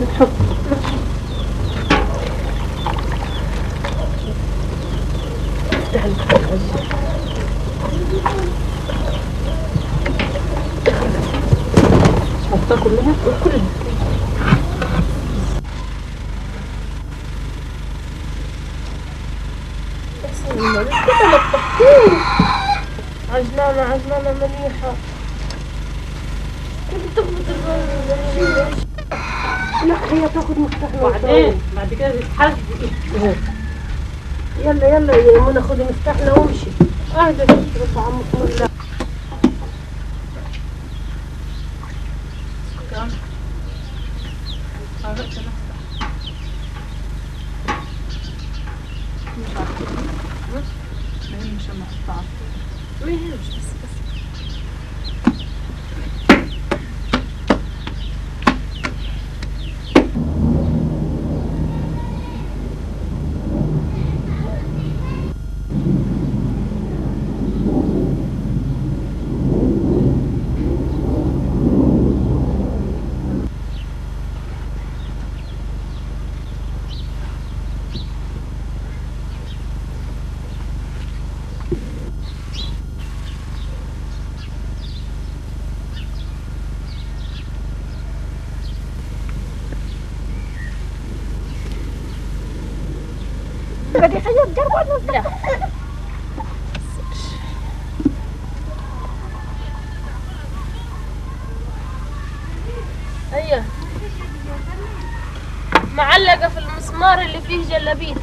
تحط حطها كلها كلها عجنانة عجنانة مليحة كنت تخبط الرز لا هي تاخذ مفتاح بعدين؟ بعد كده تتحاسبي يلا يلا يا منى خذي مفتاحنا وامشي. اهدى بس عمكم الله بدي حاجة تجرب لا. أيوه معلقة في المسمار اللي فيه جلابيتك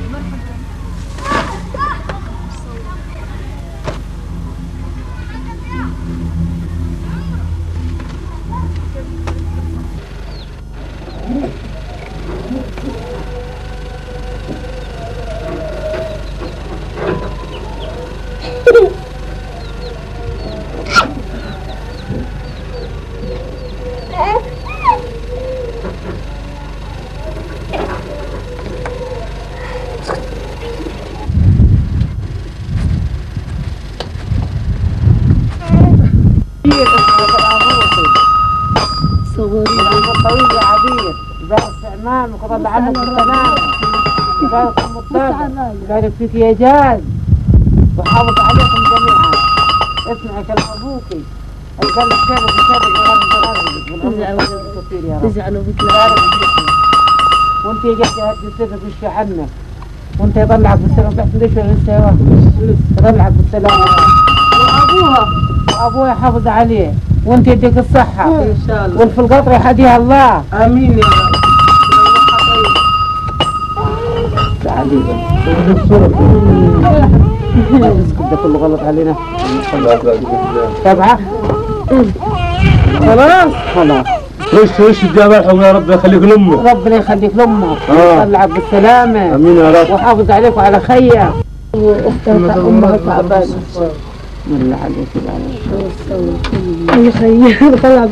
فاتين تجيبوا دي ينفع ينفع نفسك كمان ينفع طويل يا عبير. بارك في امامك وطلع عنك السلام بارك في المطلع بارك فيك يا جاد وحافظ عليكم جميعا اسمع كلام ابوكي قال لك شابك شابك يا رب كثير يا رب تزعلوا بك بارك فيكم وانت يا جد السر وشفي عنك وانت يطلعك بالسلام تحت ليش ولا يطلعك بالسلام يا رب وابوها وابوه يحافظ عليه وأنت يديك الصحة. إن شاء الله. والفي القطر يحديها الله. آمين يا رب. ده كله غلط علينا سبعة خلاص خلاص وش وش الجامع يا رب يخليك لامك ربنا يخليك لامك آه. ويطلعك بالسلامة آمين يا رب. وحافظ عليك وعلى خيا واختها أمها تعبانة. بالله عليك يا خيي طلع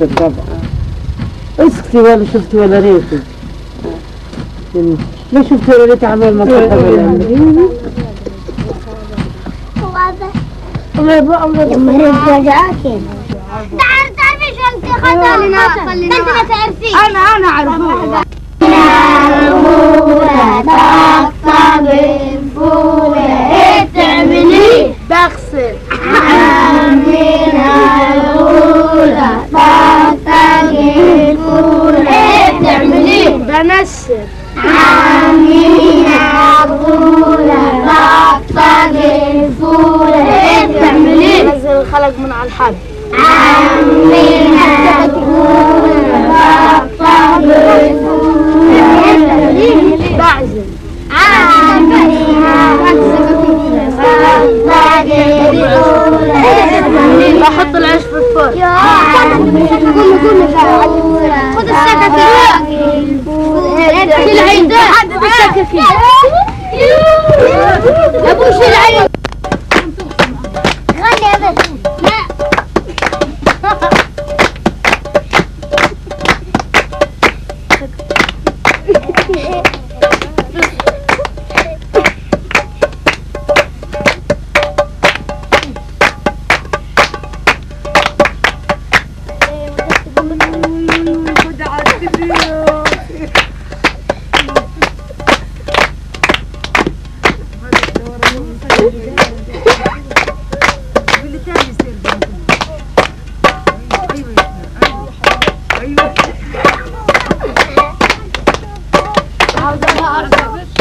الربع اسكتي ولا شفتي ولا ريتي ما شفتي ولا ريتي عمال ما تقدر الله يبقى الله مريض رجعاك تعال تعرفي أنا أنا عارفه من على الحد بعزل بحط العيش في الفرن السكاكين العيد حد ابوش العيد lot of